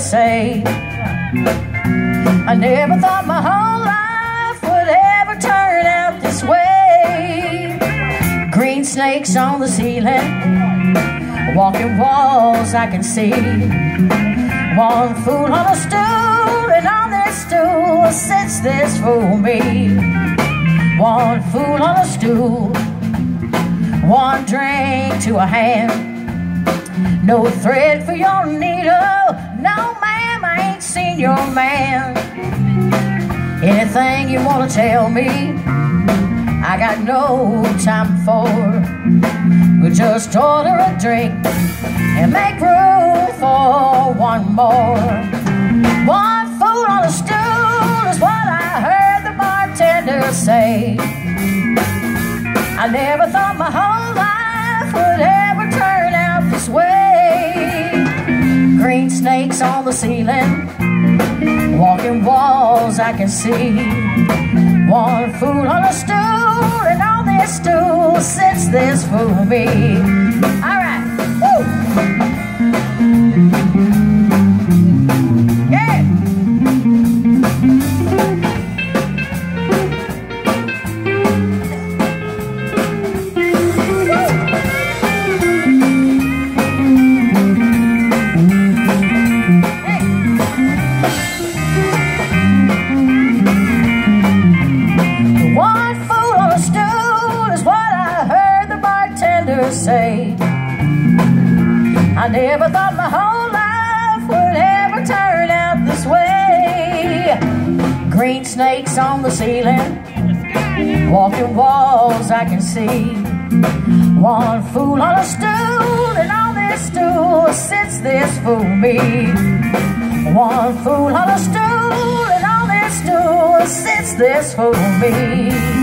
say. I never thought my whole life would ever turn out this way. Green snakes on the ceiling Walking walls I can see. One fool on a stool And on this stool sits this fool me. One fool on a stool One drink to a hand. No thread for your needle. Your man. Anything you want to tell me, I got no time for. We'll just order a drink and make room for one more. One fool on a stool is what I heard the bartender say. I never thought my whole life would ever turn out this way green snakes on the ceiling Walking walls I can see. One fool on a stool And on this stool sits this fool me. Alright, say. I never thought my whole life would ever turn out this way. Green snakes on the ceiling Walking walls I can see. One fool on a stool And on this stool sits this fool me. One fool on a stool And on this stool sits this fool me